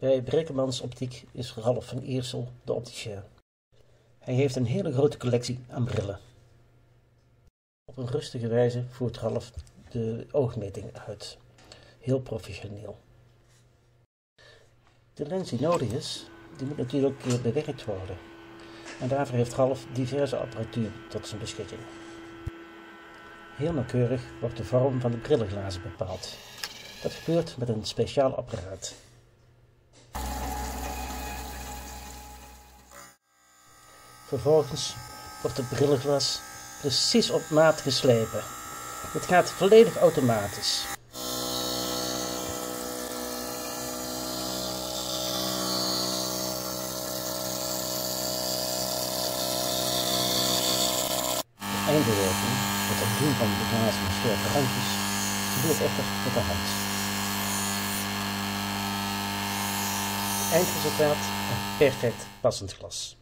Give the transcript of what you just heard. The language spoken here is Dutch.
Bij Brekemans Optiek is Ralf van Iersel de opticien. Hij heeft een hele grote collectie aan brillen. Op een rustige wijze voert Ralf de oogmeting uit. Heel professioneel. De lens die nodig is, die moet natuurlijk bewerkt worden. En daarvoor heeft Ralf diverse apparatuur tot zijn beschikking. Heel nauwkeurig wordt de vorm van de brillenglazen bepaald. Dat gebeurt met een speciaal apparaat. Vervolgens wordt het brillenglas precies op maat geslepen. Dit gaat volledig automatisch. De eindbewerking, het opdoen van de glazen met scherpe randjes, gebeurt echter met de hand. Eindresultaat een perfect passend glas.